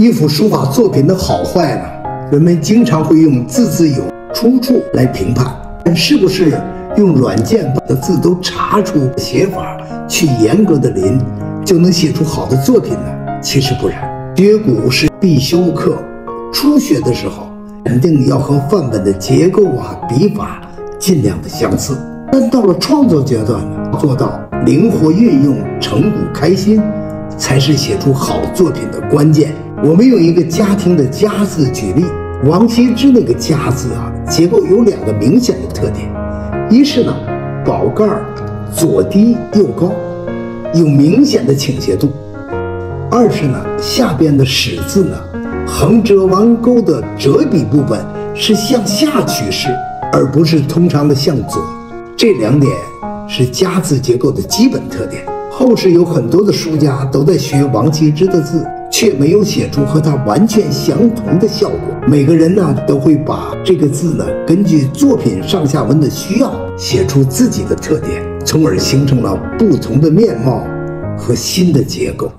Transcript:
一幅书法作品的好坏呢，人们经常会用字字有出处来评判，但是不是用软件把字都查出写法，去严格的临，就能写出好的作品呢？其实不然。学古是必修课，初学的时候肯定要和范本的结构啊、笔法尽量的相似，但到了创作阶段呢，做到灵活运用，成古开新，才是写出好作品的关键。我们用一个家庭的“家”字举例，王羲之那个“家”字啊，结构有两个明显的特点：一是呢，宝盖儿左低右高，有明显的倾斜度；二是呢，下边的“始”字呢，横折弯钩的折笔部分是向下取势，而不是通常的向左。这两点是“家”字结构的基本特点。后世有很多的书家都在学王羲之的字。却没有写出和他完全相同的效果。每个人呢，都会把这个字呢，根据作品上下文的需要，写出自己的特点，从而形成了不同的面貌和新的结构。